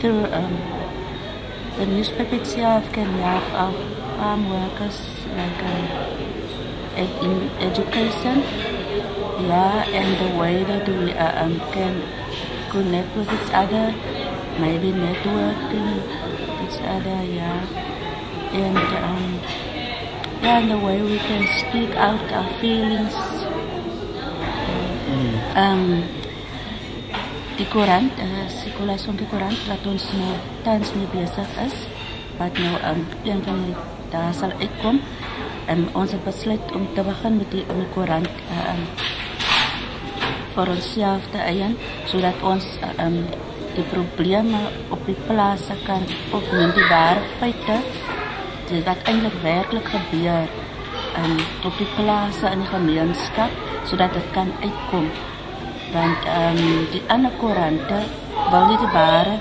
through um, the newspaper itself can help our farm workers like um, in education, yeah, and the way that we uh, um, can connect with each other, maybe networking with each other, yeah, and um, yeah, and the way we can speak out our feelings. Um, die koerant, uh, Sikolas van die koerant wat ons nou tans mee besig is, wat nou um, een van die daar sal uitkom. En ons het besluit om te begin met die, die koerant uh, um, vir onsself te eien, sodat ons uh, um, die probleme op die plase kan opneem, die ware feite, die, wat eintlik werklik gebeur um, op die plase in die gemeenskap, sodat dit kan uitkom want ehm um, die ander koerante wil nie die ware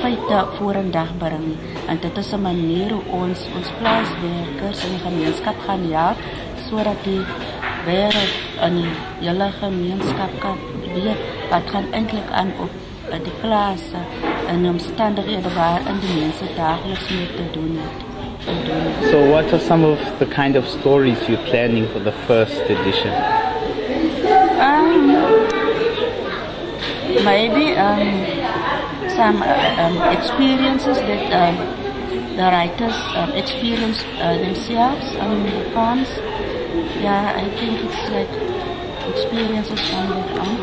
feite vorendag bring nie. En dit is 'n manier hoe ons ons plaaswerkers in die gemeenskap gaan help sodat die wêreld in die hele gemeenskap kan weet wat gaan eintlik aan op uh, die plase en omstandighede waar in die mense daagliks mee. Te doen het. So, what are some of the kind of stories you're planning for the first edition? Um, maybe um, some uh, um, experiences that um, the writers um, experience uh, themselves on the farms. Yeah, I think it's like experiences from their own.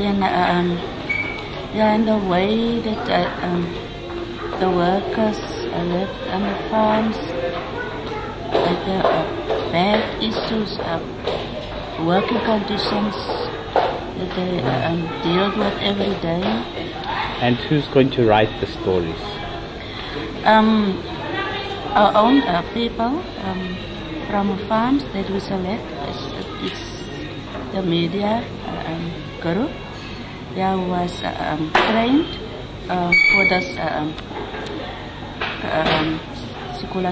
And um, yeah, and the way that uh, um, the workers uh, live on the farms, like the bad issues, uh, working conditions that they uh, um, deal with every day. And who's going to write the stories? Um, our own uh, people um, from farms that we select. It's, it's the media uh, um, group that was uh, um, trained uh, for this um, um,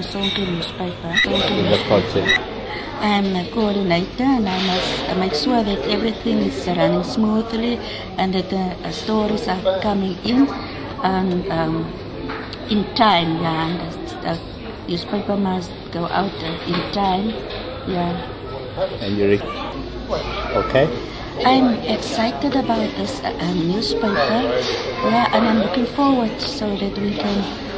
Sonke newspaper. Sonke I'm a coordinator and I must make sure that everything is running smoothly and that the uh, stories are coming in and, um, in time. Yeah, and the, the newspaper must go out uh, in time. Yeah. And you're okay? I'm excited about this uh, uh, newspaper. Yeah, and I'm looking forward so that we can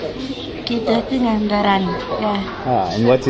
keep that thing on the run. Yeah. Ah, and what is